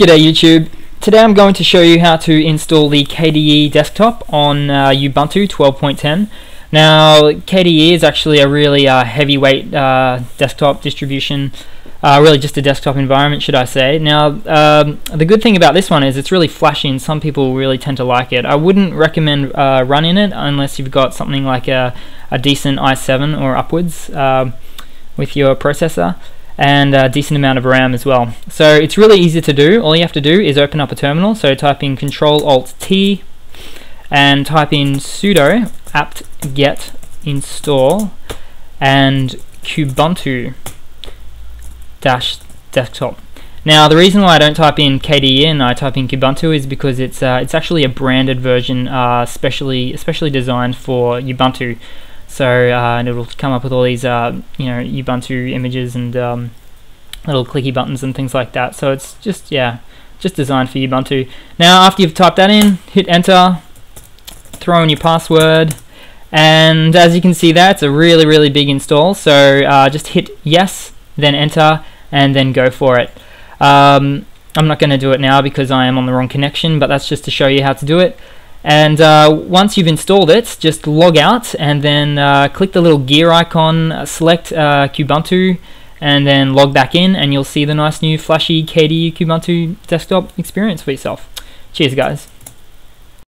G'day YouTube. Today I'm going to show you how to install the KDE desktop on uh, Ubuntu 12.10. Now KDE is actually a really uh, heavyweight uh, desktop distribution, uh, really just a desktop environment should I say. Now um, the good thing about this one is it's really flashy and some people really tend to like it. I wouldn't recommend uh, running it unless you've got something like a, a decent i7 or upwards uh, with your processor and a decent amount of RAM as well. So it's really easy to do. All you have to do is open up a terminal. So type in Control Alt T and type in sudo apt get install and Kubuntu dash desktop. Now the reason why I don't type in KDE and I type in Kubuntu is because it's uh, it's actually a branded version, uh, specially especially designed for Ubuntu. So uh, and it'll come up with all these uh, you know Ubuntu images and um, little clicky buttons and things like that. So it's just yeah, just designed for Ubuntu. Now after you've typed that in, hit enter, throw in your password, and as you can see there, it's a really really big install. So uh, just hit yes, then enter, and then go for it. Um, I'm not going to do it now because I am on the wrong connection, but that's just to show you how to do it. And uh, once you've installed it, just log out and then uh, click the little gear icon, uh, select uh, Kubuntu, and then log back in, and you'll see the nice new flashy KDE Kubuntu desktop experience for yourself. Cheers, guys.